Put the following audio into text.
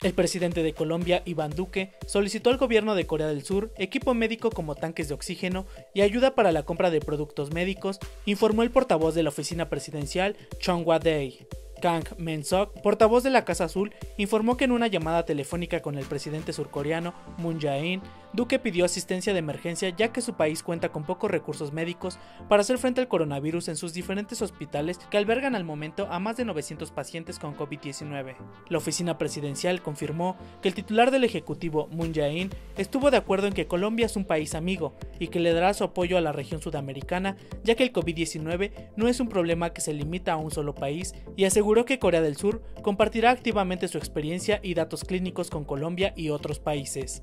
El presidente de Colombia, Iván Duque, solicitó al gobierno de Corea del Sur equipo médico como tanques de oxígeno y ayuda para la compra de productos médicos, informó el portavoz de la oficina presidencial, Chong Wa-dae. Kang Men-sok, portavoz de la Casa Azul, informó que en una llamada telefónica con el presidente surcoreano Moon Jae-in, Duque pidió asistencia de emergencia ya que su país cuenta con pocos recursos médicos para hacer frente al coronavirus en sus diferentes hospitales que albergan al momento a más de 900 pacientes con COVID-19. La oficina presidencial confirmó que el titular del Ejecutivo, Moon Jae-in, estuvo de acuerdo en que Colombia es un país amigo y que le dará su apoyo a la región sudamericana ya que el COVID-19 no es un problema que se limita a un solo país y aseguró que Corea del Sur compartirá activamente su experiencia y datos clínicos con Colombia y otros países.